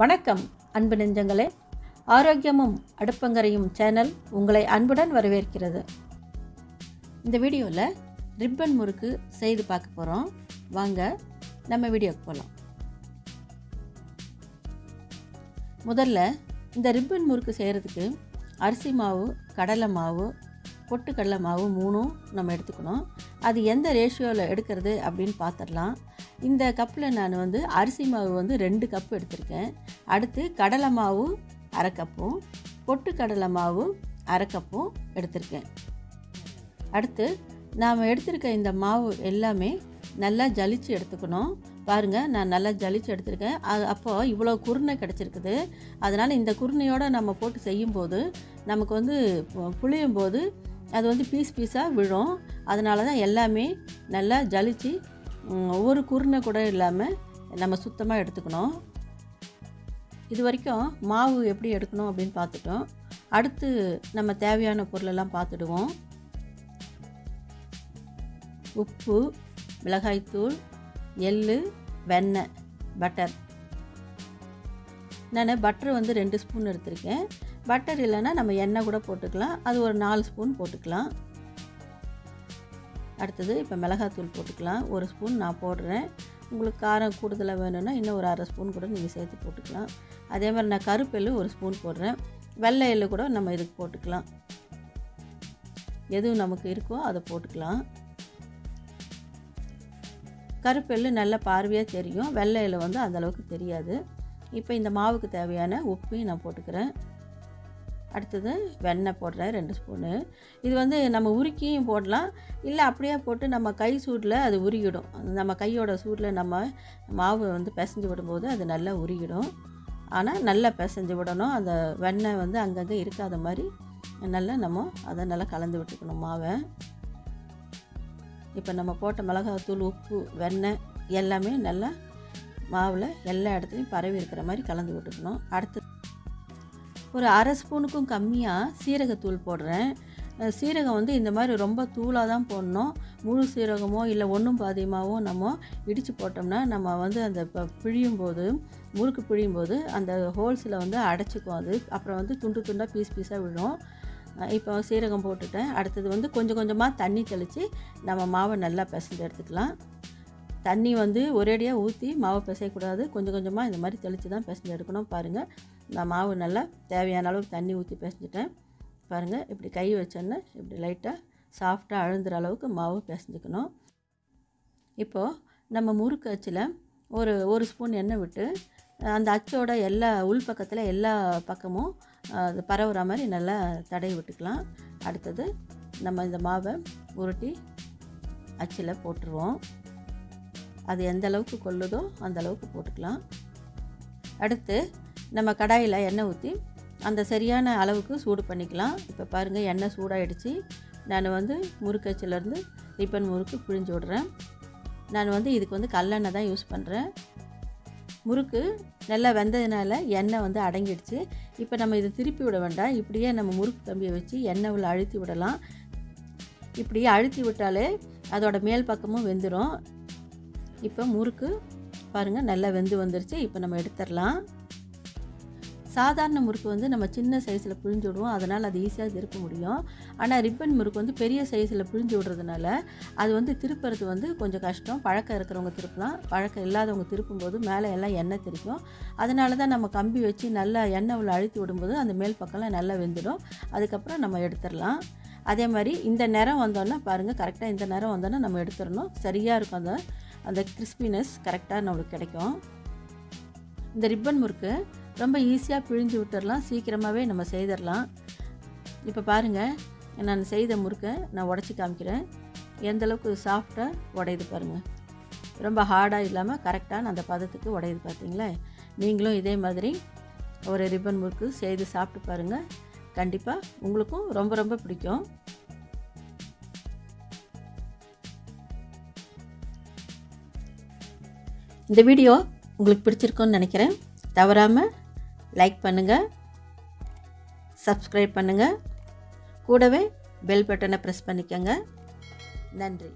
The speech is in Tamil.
வணக்கம் அன்பு நெஞ்சங்களே. ஆரோக்கியமும் அடுப்பங்கரையும் சேனல் உங்களை அன்புடன் வரவேற்கிறது. இந்த வீடியோவில் ரிப்பன் முறுக்கு செய்து பார்க்க போகிறோம் வாங்க நம்ம வீடியோக்கு போகலாம் முதல்ல இந்த ரிப்பன் முறுக்கு செய்கிறதுக்கு அரிசி மாவு கடலை மாவு பொட்டுக்கடலை மாவு மூணும் நம்ம எடுத்துக்கணும். அது எந்த ரேஷியோவில் எடுக்கிறது அப்படின்னு பார்த்துடலாம் இந்த கப்பில் நான் வந்து அரிசி மாவு வந்து ரெண்டு கப் எடுத்திருக்கேன். அடுத்து கடலை மாவு அரை கப்பும் பொட்டுக்கடலை மாவு அரை கப்பும் எடுத்திருக்கேன். அடுத்து நாம் எடுத்திருக்க இந்த மாவு எல்லாமே நல்லா ஜலிச்சு எடுத்துக்கணும். பாருங்கள் நான் நல்லா ஜலிச்சு எடுத்திருக்கேன். அது அப்போது இவ்வளோ குருணை கிடச்சிருக்குது. அதனால் இந்த குருணையோடு நம்ம போட்டு செய்யும்போது நமக்கு வந்து புளியும் போது அது வந்து பீஸ் பீஸாக விழும். அதனால தான் எல்லாமே நல்லா ஜலிச்சு ஒவ்வொரு ஒரு குருணை கூட இல்லாமல் நம்ம சுத்தமாக எடுத்துக்கணும். இது வரைக்கும் மாவு எப்படி எடுக்கணும் அப்படின்னு பார்த்துட்டோம். அடுத்து நம்ம தேவையான பொருளெல்லாம் பார்த்துடுவோம். உப்பு மிளகாய்த்தூள் எள்ளு வெண்ணெய் பட்டர். நான் பட்டர் வந்து ரெண்டு ஸ்பூன் எடுத்திருக்கேன். பட்டர் இல்லைன்னா நம்ம எண்ணெய் கூட போட்டுக்கலாம். அது ஒரு நாலு ஸ்பூன் போட்டுக்கலாம். அடுத்தது இப்போ மிளகாத்தூள் போட்டுக்கலாம். ஒரு ஸ்பூன் நான் போடுறேன். உங்களுக்கு காரம் கூடுதலாக வேணும்னா இன்னும் ஒரு அரை ஸ்பூன் கூட நீங்கள் சேர்த்து போட்டுக்கலாம். அதே மாதிரி நான் கருப்பெல்லு ஒரு ஸ்பூன் போடுறேன். வெள்ளை எள்ளு கூட நம்ம இதுக்கு போட்டுக்கலாம். எது நமக்கு இருக்கோ அதை போட்டுக்கலாம். கருப்பெல்லு நல்ல பார்வையாக தெரியும். வெள்ளை எள்ளு வந்து அந்த அளவுக்கு தெரியாது. இப்போ இந்த மாவுக்கு தேவையான உப்பையும் நான் போட்டுக்கிறேன். அடுத்தது வெண்ணெய் போடுறேன் ரெண்டு ஸ்பூனு. இது வந்து நம்ம உருக்கியும் போடலாம். இல்லை அப்படியே போட்டு நம்ம கை சூடில் அது உருகிடும். நம்ம கையோட சூடில் நம்ம மாவு வந்து பிசைஞ்சு விடும்போது அது நல்லா உருகிடும். ஆனால் நல்லா பிசைஞ்சு விடணும். அந்த வெண்ணெய் வந்து அங்கங்கே இருக்காத மாதிரி நல்லா நம்ம அதை நல்லா கலந்து விட்டுக்கணும் மாவை. இப்போ நம்ம போட்ட மிளகாத்தூள் உப்பு வெண்ணெய் எல்லாமே நல்லா மாவில் எல்லா இடத்துலையும் பரவி இருக்கிற மாதிரி கலந்து விட்டுக்கணும். அடுத்து ஒரு அரை ஸ்பூனுக்கும் கம்மியாக சீரகத்தூள் போடுறேன். சீரகம் வந்து இந்த மாதிரி ரொம்ப தூளாக தான் போடணும். முழு சீரகமோ இல்லை ஒன்றும் பாதியமாகவோ நம்ம இடித்து போட்டோம்னா நம்ம வந்து அந்த இப்போ பிழியும் போது முறுக்கு பிழியும் போது அந்த ஹோல்ஸில் வந்து அடைச்சிக்கும் அது. அப்புறம் வந்து துண்டு துண்டாக பீஸ் பீஸாக விழும். இப்போ சீரகம் போட்டுட்டேன். அடுத்தது வந்து கொஞ்சம் கொஞ்சமாக தண்ணி தெளித்து நம்ம மாவை நல்லா பிசைஞ்சு எடுத்துக்கலாம். தண்ணி வந்து ஒரேடியாக ஊற்றி மாவை பிசையக்கூடாது. கொஞ்சம் கொஞ்சமாக இந்த மாதிரி தெளித்து தான் பிசைஞ்சு எடுக்கணும் பாருங்கள் நான் மாவு நல்லா தேவையான அளவுக்கு தண்ணி ஊற்றி பிசைஞ்சிட்டேன். பாருங்கள் இப்படி கை வச்சோன்னே இப்படி லைட்டாக சாஃப்டாக அழுந்துற அளவுக்கு மாவு பிசைஞ்சிக்கணும். இப்போது நம்ம முறுக்கு அச்சில் ஒரு ஒரு ஸ்பூன் எண்ணெய் விட்டு அந்த அச்சோட எல்லா உள் பக்கத்தில் எல்லா பக்கமும் அது பரவுற மாதிரி நல்லா தடவி விட்டுக்கலாம். அடுத்தது நம்ம இந்த மாவை உருட்டி அச்சில் போட்டுருவோம். அது எந்த அளவுக்கு கொள்ளுதோ அந்த அளவுக்கு போட்டுக்கலாம். அடுத்து நம்ம கடாயில் எண்ணெய் ஊற்றி அந்த சரியான அளவுக்கு சூடு பண்ணிக்கலாம். இப்போ பாருங்கள் எண்ணெய் சூடாயிடுச்சு. நான் வந்து முறுக்கச்சிலேருந்து ரிப்பன் முறுக்கு பிழிஞ்சு விடுறேன். நான் வந்து இதுக்கு வந்து கல்லெண்ணெய் தான் யூஸ் பண்ணுறேன் முறுக்கு நல்லா வெந்ததுனால எண்ணெய் வந்து அடங்கிடுச்சு. இப்போ நம்ம இதை திருப்பி விட வேண்டாம். இப்படியே நம்ம முறுக்கு கம்பியை வச்சு எண்ணெய் உள்ள அழுத்தி விடலாம். இப்படியே அழுத்தி விட்டாலே அதோட மேல் பக்கமும் வெந்துடும் இப்போ முறுக்கு பாருங்கள் நல்லா வெந்து வந்துருச்சு. இப்போ நம்ம எடுத்துடலாம். சாதாரண முறுக்கு வந்து நம்ம சின்ன சைஸில் பிழிஞ்சு விடுவோம். அதனால் அது ஈஸியாக திருப்ப முடியும். ஆனால் ரிப்பன் முறுக்கு வந்து பெரிய சைஸில் பிழிஞ்சு விடுறதுனால அது வந்து திருப்புறது வந்து கொஞ்சம் கஷ்டம். பழக்கம் இருக்கிறவங்க திருப்பலாம். பழக்கம் இல்லாதவங்க திருப்பும்போது மேலே எல்லாம் எண்ணெய் தெரிக்கும் அதனால தான் நம்ம கம்பி வச்சு நல்லா எண்ணெய் உள்ள அழுத்தி விடும்போது அந்த மேல் பக்கம்லாம் நல்லா வெந்துடும். அதுக்கப்புறம் நம்ம எடுத்துடலாம். அதே மாதிரி இந்த நேரம் வந்தோன்னா பாருங்கள் கரெக்டாக இந்த நேரம் வந்தோன்னா நம்ம எடுத்துடணும். சரியாக இருக்கும் அந்த அந்த கிறிஸ்பினஸ் கரெக்டாக நம்மளுக்கு கிடைக்கும். இந்த ரிப்பன் முறுக்கு ரொம்ப ஈஸியாக பிழிஞ்சு விட்டுடலாம் சீக்கிரமாகவே நம்ம செய்திடலாம் இப்போ பாருங்கள் நான் செய்த முறுக்கை நான் உடச்சி காமிக்கிறேன். எந்தளவுக்கு சாஃப்டாக உடையுது பாருங்கள் ரொம்ப ஹார்டாக இல்லாமல் கரெக்டான அந்த பதத்துக்கு உடையுது பார்த்தீங்களா நீங்களும் இதே மாதிரி ஒரு ரிப்பன் முறுக்கு செய்து சாப்பிட்டு பாருங்கள் கண்டிப்பாக உங்களுக்கும் ரொம்ப ரொம்ப பிடிக்கும். இந்த வீடியோ உங்களுக்கு பிடிச்சிருக்குன்னு நினைக்கிறேன். தவறாமல் லைக் பண்ணுங்கள் சப்ஸ்கிரைப் பண்ணுங்கள் கூடவே பெல் பட்டனை ப்ரெஸ் பண்ணிக்கோங்க. நன்றி.